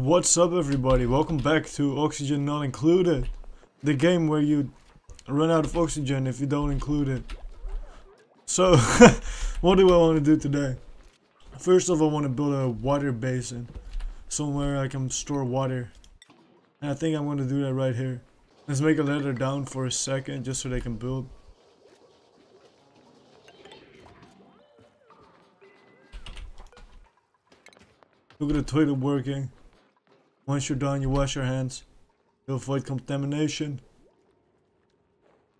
What's up everybody, welcome back to Oxygen Not Included. The game where you run out of oxygen if you don't include it. So, what do I want to do today? First off I want to build a water basin. Somewhere I can store water. And I think I'm going to do that right here. Let's make a ladder down for a second just so they can build. Look at the toilet working. Once you're done, you wash your hands to avoid contamination.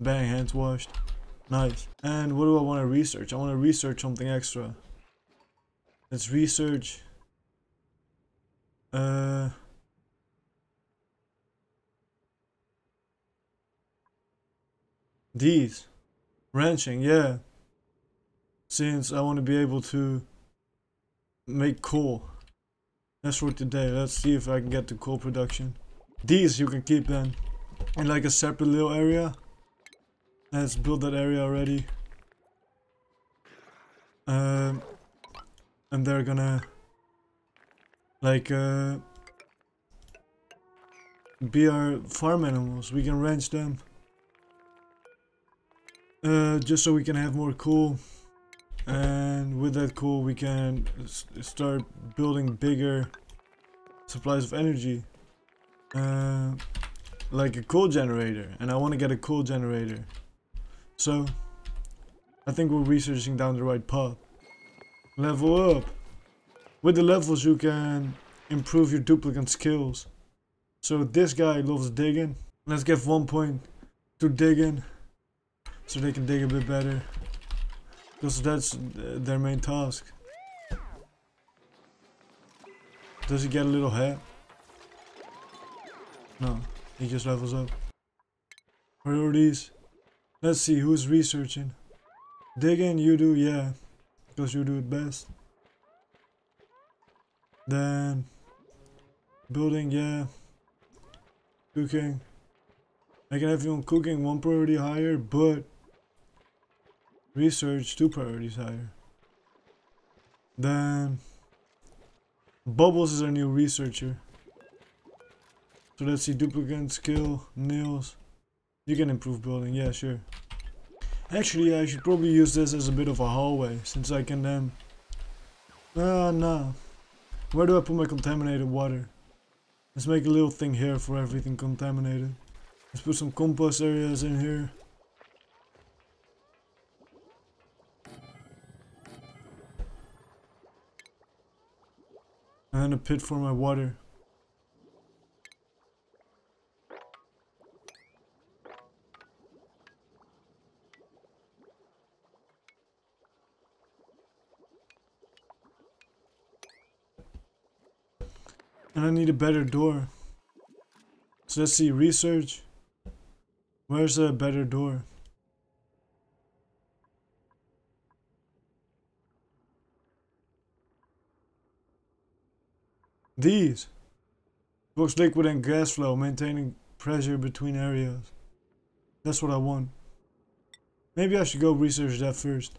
Bang, hands washed. Nice. And what do I want to research? I want to research something extra. Let's research. Uh. These. Ranching, yeah. Since I want to be able to make coal. That's for today. Let's see if I can get the coal production. These you can keep then in like a separate little area. Let's build that area already. Um, and they're gonna like uh, be our farm animals. We can ranch them. Uh, just so we can have more coal and with that coal we can start building bigger supplies of energy. Uh, like a coal generator and I want to get a coal generator. So I think we're researching down the right path. Level up. With the levels you can improve your duplicant skills. So this guy loves digging. Let's give one point to digging so they can dig a bit better because that's their main task. Does he get a little hat? No, he just levels up. Priorities. Let's see who's researching. Digging, you do, yeah. Because you do it best. Then building, yeah. Cooking. I can have you on cooking one priority higher, but Research, two priorities higher. Then Bubbles is our new researcher. So let's see, duplicant, skill, nails. You can improve building, yeah, sure. Actually, I should probably use this as a bit of a hallway, since I can then... Ah, uh, nah. Where do I put my contaminated water? Let's make a little thing here for everything contaminated. Let's put some compost areas in here. And a pit for my water. And I need a better door. So let's see, research. Where's a better door? These. Books liquid and gas flow, maintaining pressure between areas. That's what I want. Maybe I should go research that first.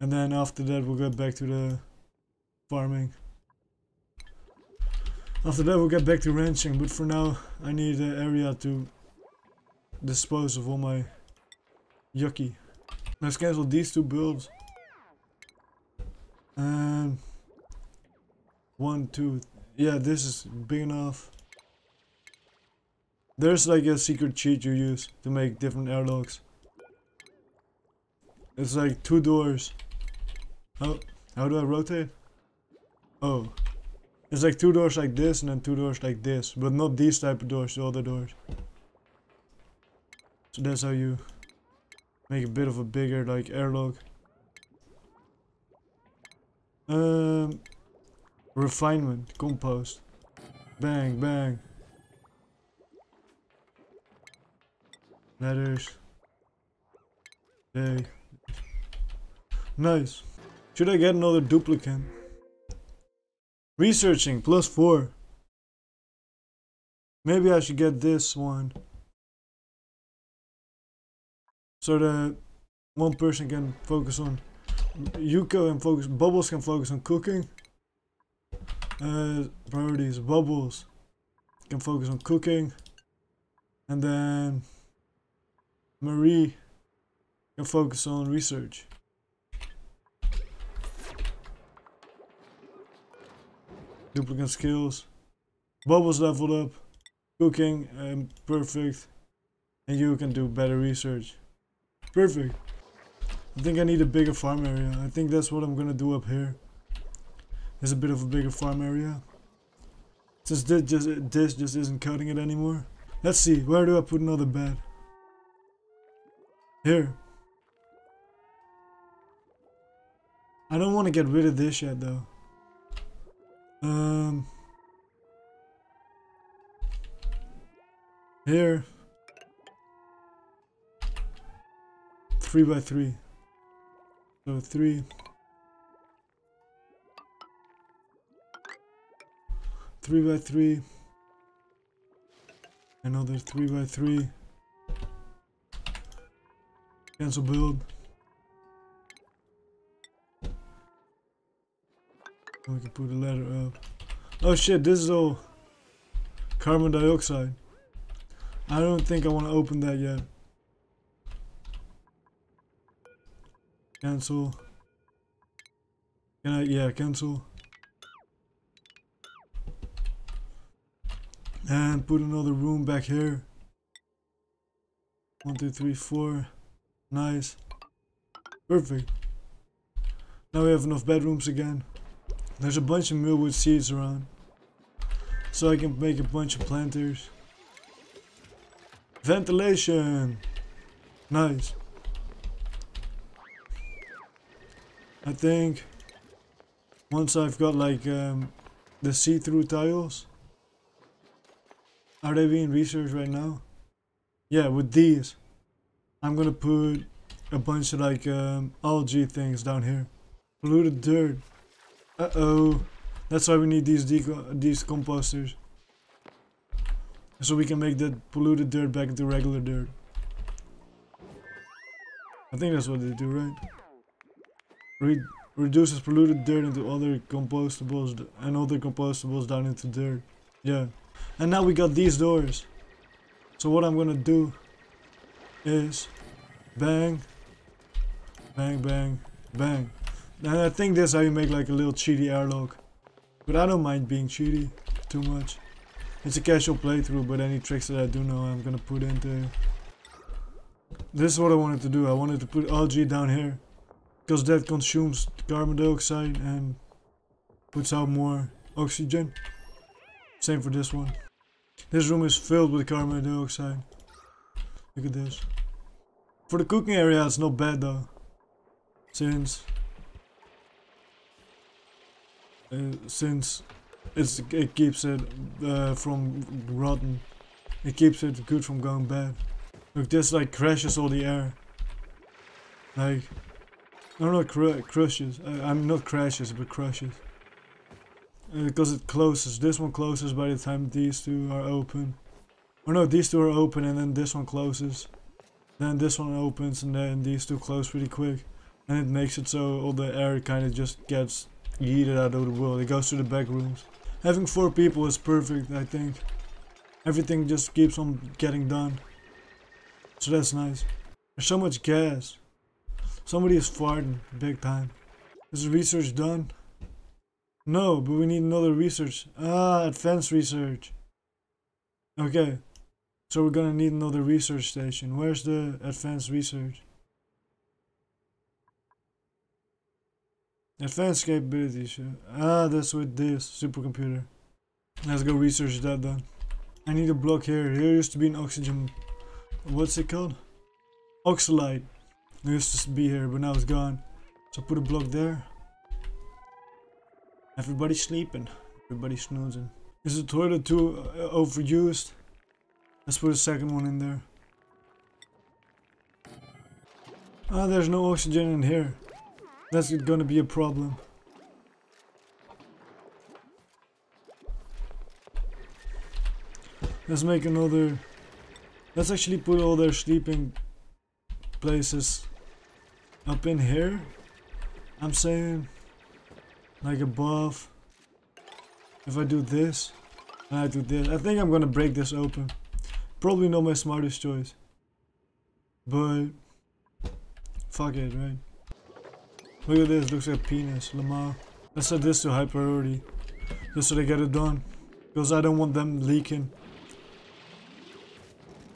And then after that we'll get back to the farming. After that we'll get back to ranching, but for now I need an area to dispose of all my yucky. Let's cancel these two builds. And one, two. Yeah, this is big enough. There's like a secret cheat you use to make different airlocks. It's like two doors. How, how do I rotate? Oh. It's like two doors like this and then two doors like this. But not these type of doors, the other doors. So that's how you make a bit of a bigger like airlock. Um, Refinement, compost. Bang, bang. Letters. Hey. Nice. Should I get another duplicant? Researching, plus four. Maybe I should get this one. So that one person can focus on Yuko and focus Bubbles can focus on cooking uh, priorities. Bubbles can focus on cooking. And then Marie can focus on research. Duplicant skills. Bubbles leveled up. Cooking, um, perfect. And you can do better research. Perfect. I think I need a bigger farm area. I think that's what I'm gonna do up here. There's a bit of a bigger farm area. Since this just, this just isn't cutting it anymore. Let's see, where do I put another bed? Here. I don't want to get rid of this yet though. Um... Here. Three by three. So three. Three by three. Another three by three. Cancel build. We can put a ladder up. Oh shit, this is all carbon dioxide. I don't think I want to open that yet. Cancel. Can I? Yeah, cancel. And put another room back here. One, two, three, four. Nice. Perfect. Now we have enough bedrooms again. There's a bunch of mealwood seeds around. So I can make a bunch of planters. Ventilation! Nice. I think once I've got like um, the see-through tiles. Are they being researched right now? Yeah, with these. I'm gonna put a bunch of like um, algae things down here. Polluted dirt. Uh-oh. That's why we need these these composters. So we can make that polluted dirt back into regular dirt. I think that's what they do, right? Re reduces polluted dirt into other compostables and other compostables down into dirt. Yeah. And now we got these doors. So what I'm gonna do is bang, bang, bang, bang. And I think that's how you make like a little cheaty airlock. But I don't mind being cheaty too much. It's a casual playthrough, but any tricks that I do know I'm gonna put into... This is what I wanted to do. I wanted to put algae down here. Because that consumes carbon dioxide and puts out more oxygen. Same for this one. This room is filled with carbon dioxide. Look at this. For the cooking area it's not bad though. Since... Uh, since it keeps it uh, from rotten. It keeps it good from going bad. Look, this like crashes all the air. Like, no, not cr crushes. I, I'm not crashes, but crushes. Uh, because it closes. This one closes by the time these two are open. Oh no, these two are open and then this one closes. Then this one opens and then these two close pretty quick. And it makes it so all the air kind of just gets yeeted out of the world. It goes to the back rooms. Having four people is perfect, I think. Everything just keeps on getting done. So that's nice. There's so much gas. Somebody is farting, big time. Is the research done? No, but we need another research. Ah, advanced research. Okay. So we're gonna need another research station. Where's the advanced research? Advanced capabilities. Ah, that's with this supercomputer. Let's go research that then. I need a block here. Here used to be an oxygen. What's it called? Oxylite. It used to be here, but now it's gone. So put a block there. Everybody's sleeping. Everybody's snoozing. Is the toilet too uh, overused? Let's put a second one in there. Ah, there's no oxygen in here. That's gonna be a problem. Let's make another... Let's actually put all their sleeping places up in here. I'm saying, like above. if I do this and I do this, I think I'm gonna break this open. Probably not my smartest choice. But fuck it, right? Look at this, looks like a penis, Lamar. Let's set this to high priority. Just so they get it done. Because I don't want them leaking.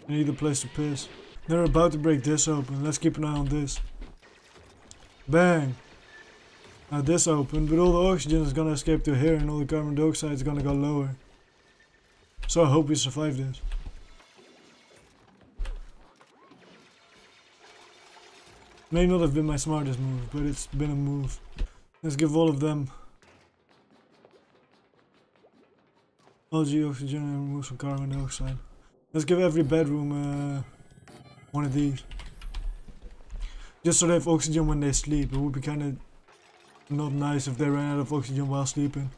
I need a place to piss. They're about to break this open. Let's keep an eye on this. Bang! Now this open, but all the oxygen is gonna escape to here and all the carbon dioxide is gonna go lower. So I hope we survive this. May not have been my smartest move, but it's been a move. Let's give all of them algae oxygen and remove some carbon dioxide. Let's give every bedroom uh, one of these. Just so they have oxygen when they sleep. It would be kind of not nice if they ran out of oxygen while sleeping.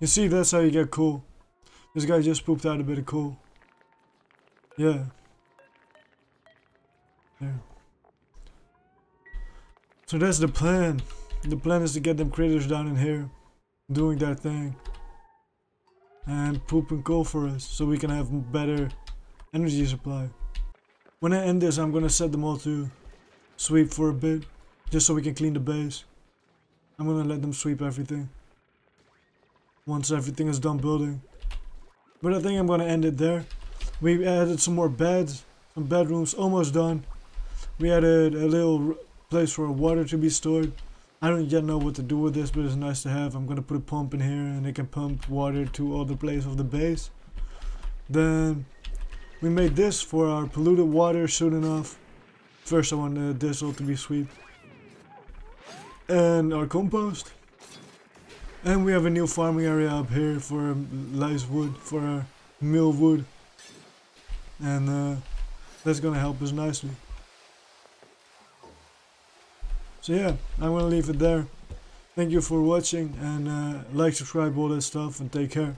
You see, that's how you get coal. This guy just pooped out a bit of coal. Yeah. There. So that's the plan. The plan is to get them critters down in here, doing their thing. And pooping coal for us, so we can have better energy supply. When I end this, I'm gonna set them all to sweep for a bit, just so we can clean the base. I'm gonna let them sweep everything. Once everything is done building. But I think I'm gonna end it there. We added some more beds, some bedrooms, almost done. We added a little place for water to be stored. I don't yet know what to do with this, but it's nice to have. I'm gonna put a pump in here and it can pump water to all the place of the base. Then we made this for our polluted water soon enough. First I want this all to be sweet. And our compost. And we have a new farming area up here for lice wood, for our mealwood. And uh, that's gonna help us nicely. So yeah, I'm gonna leave it there. Thank you for watching and uh, like, subscribe, all that stuff and take care.